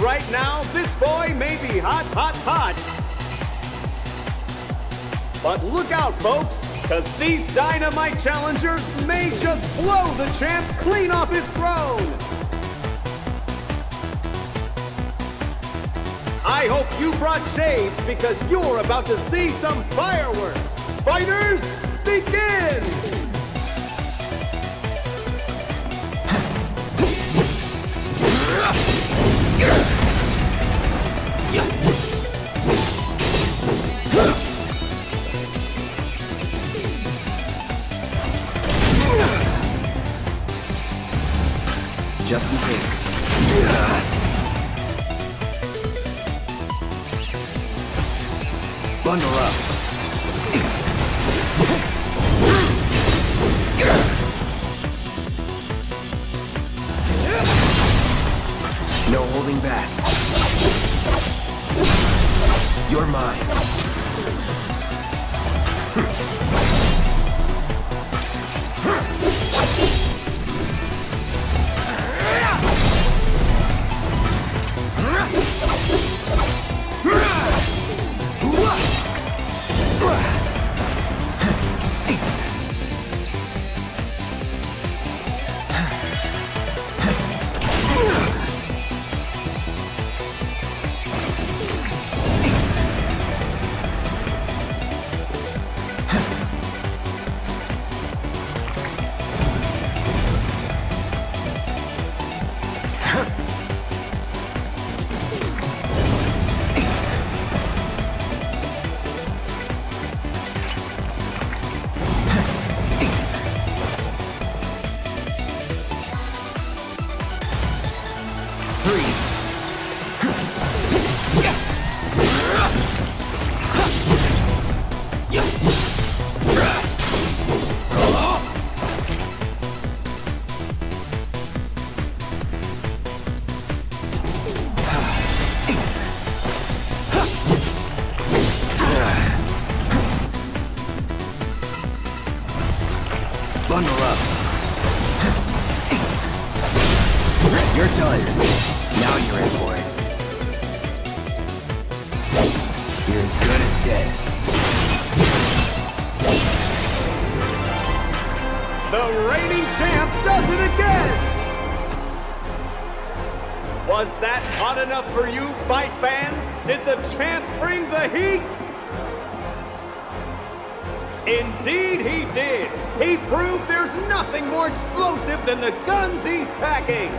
right now, this boy may be hot, hot, hot. But look out, folks, because these dynamite challengers may just blow the champ clean off his throne. I hope you brought shades because you're about to see some fireworks. Fighters, Just in case. Bundle up. No holding back. You're mine. Bundle up. You're done. Now you're in for it. You're as good as dead. The reigning champ does it again! Was that hot enough for you, fight fans? Did the champ bring the heat? Indeed he did! He proved there's nothing more explosive than the guns he's packing!